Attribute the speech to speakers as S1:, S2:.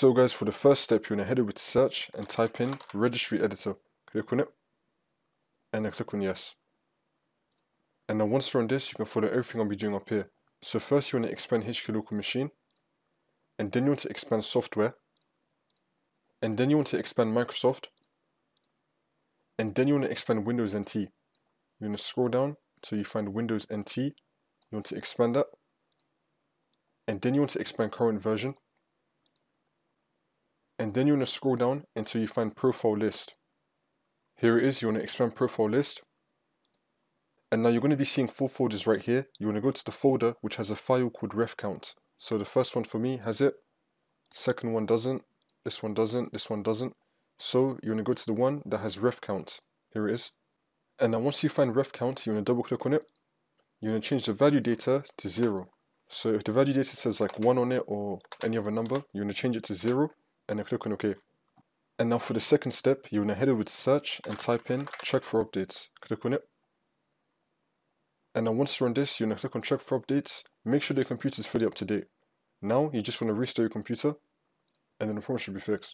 S1: So guys, for the first step, you want to head over to search and type in registry editor. Click on it and then click on yes. And now once you're on this, you can follow everything I'll be doing up here. So first you want to expand HK local machine and then you want to expand software and then you want to expand Microsoft and then you want to expand Windows NT. You want to scroll down till you find Windows NT. You want to expand that and then you want to expand current version and then you want to scroll down until you find profile list. Here it is, you want to expand profile list. And now you're going to be seeing four folders right here. You want to go to the folder which has a file called refcount. So the first one for me has it, second one doesn't, this one doesn't, this one doesn't. So you want to go to the one that has ref count. Here it is. And now once you find ref count, you want to double click on it. You want to change the value data to zero. So if the value data says like one on it or any other number, you want to change it to zero and then click on OK. And now for the second step, you want to head over to search and type in check for updates. Click on it. And now once you're on this, you want to click on check for updates. Make sure the computer is fully up to date. Now you just want to restart your computer and then the problem should be fixed.